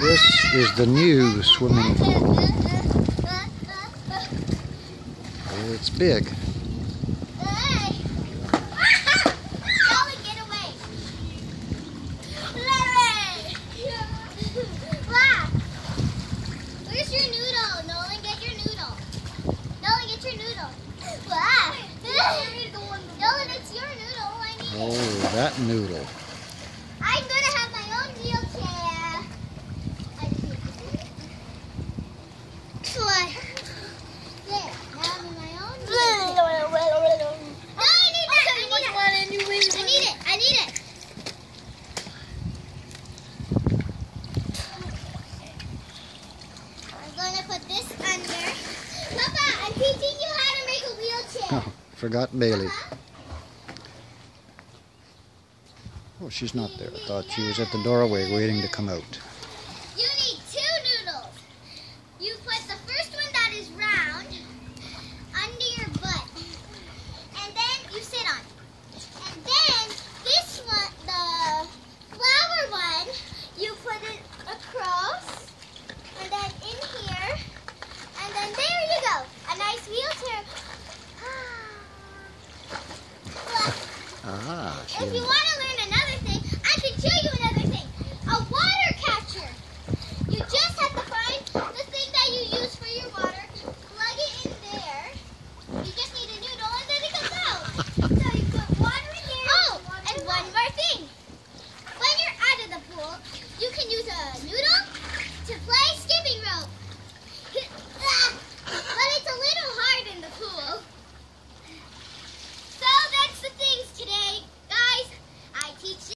This is the new swimming pool. It's big. Hey! Ollie, get oh, away! Larry! Wow! Where's your noodle? Nolan, get your noodle. Nolan, get your noodle. Wow! Nolan, it's your noodle. I need it. Oh, that noodle. I'm gonna have my own wheelchair. What? There, now my own. No, I need that. I need it. I need it. I need it. I'm gonna put this under. Papa, I'm teaching you how to make a wheelchair. Oh, forgot Bailey. Oh, she's not there. I thought she was at the doorway waiting to come out. Ah, she.